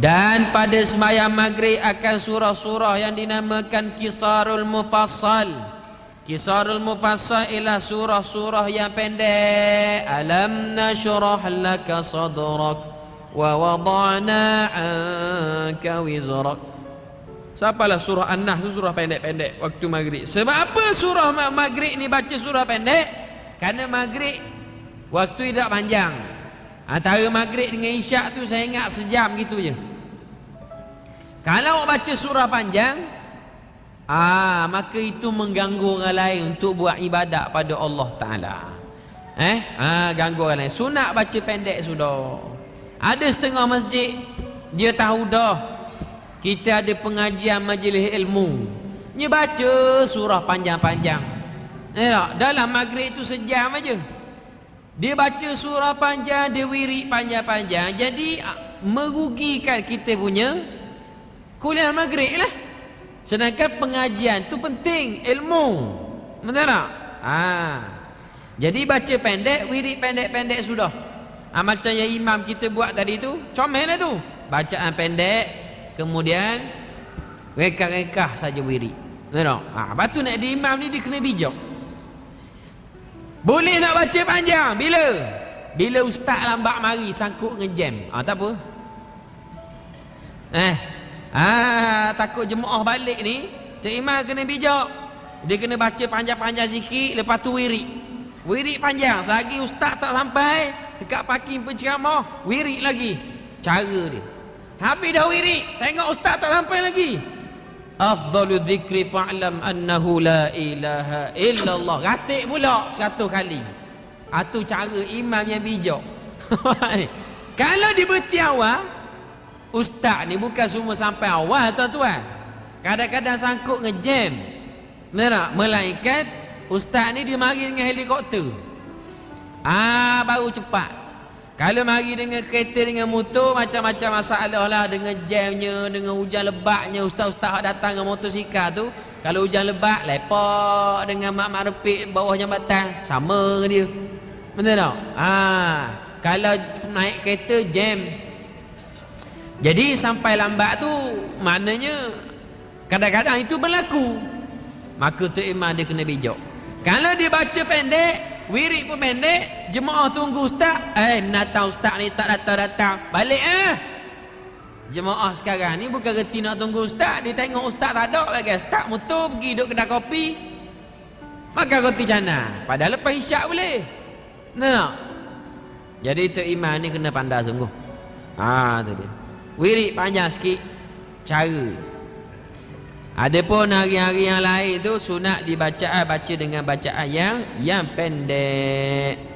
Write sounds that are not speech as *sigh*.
dan pada sembahyang maghrib akan surah-surah yang dinamakan Kisarul Mufassal. Kisarul Mufassal ialah surah-surah yang pendek. Alam nashrah laka sadrak wa wada'na 'anka wizrak. Siapalah surah An-Nahl tu surah pendek-pendek waktu maghrib. Sebab apa surah maghrib ni baca surah pendek? Kerana maghrib waktu tidak panjang. Antara maghrib dengan isyak tu saya ingat sejam gitu je. Kalau baca surah panjang, ah maka itu mengganggu orang lain untuk buat ibadat pada Allah Taala. Eh, ah ganggu orang lain. Sunat baca pendek sudah. Ada setengah masjid dia tahu dah kita ada pengajian majlis ilmu. Dia baca surah panjang-panjang. Eh, dalam maghrib itu sejam aja. Dia baca surah panjang, dia wirid panjang-panjang. Jadi merugikan kita punya kuliah maghrib lah. Sedangkan pengajian tu penting, ilmu. Betul tak? Ha. Jadi baca pendek, wirid pendek-pendek sudah. Ha, macam yang imam kita buat tadi tu, comel lah tu. Bacaan pendek, kemudian rekah-rekah saja wirid. Betul tak? Ha, lepas tu nak di imam ni dia kena bijak. Boleh nak baca panjang bila? Bila ustaz lambat mari sangkut ngejam. Ah ha, tak apa. Eh. Ah takut jemaah balik ni, Cik Imam kena bijak. Dia kena baca panjang-panjang sikit lepas tu wirid. Wirid panjang, lagi ustaz tak sampai dekat parking penceramah, wirid lagi. Cara dia. Habis dah wirid, tengok ustaz tak sampai lagi. Afdalu dzikri fa'lam annahu la ilaha illallah. Ratik pula seratus kali. Itu cara imam yang bijak. *laughs* Kalau di berhenti awal, ustaz ni bukan semua sampai awal tuan-tuan. Kadang-kadang sangkut ngejam. Benar Melainkan ustaz ni dia mari dengan helikopter. Ah baru cepat. Kalau mari dengan kereta dengan motor macam-macam masalah lah dengan jamnya, dengan hujan lebatnya ustaz-ustaz datang dengan motosikal tu. Kalau hujan lebat lepak dengan mak-mak repik bawah jambatan sama dia. Betul tak? Ha, kalau naik kereta jam. Jadi sampai lambat tu maknanya kadang-kadang itu berlaku. Maka tu imam dia kena bijak. Kalau dia baca pendek, Wirid pun pendek, jemaah tunggu ustaz. Eh, datang ustaz ni tak datang-datang. Balik ah. Jemaah sekarang ni bukan reti nak tunggu ustaz, dia tengok ustaz tak ada lagi. Ustaz motor pergi duduk kedai kopi. Maka roti cana. Padahal lepas isyak boleh. Nah. Jadi itu iman ni kena pandai sungguh. Ha tu dia. Wirid panjang sikit cara. Adapun hari-hari yang lain tu sunat dibaca baca dengan bacaan yang yang pendek.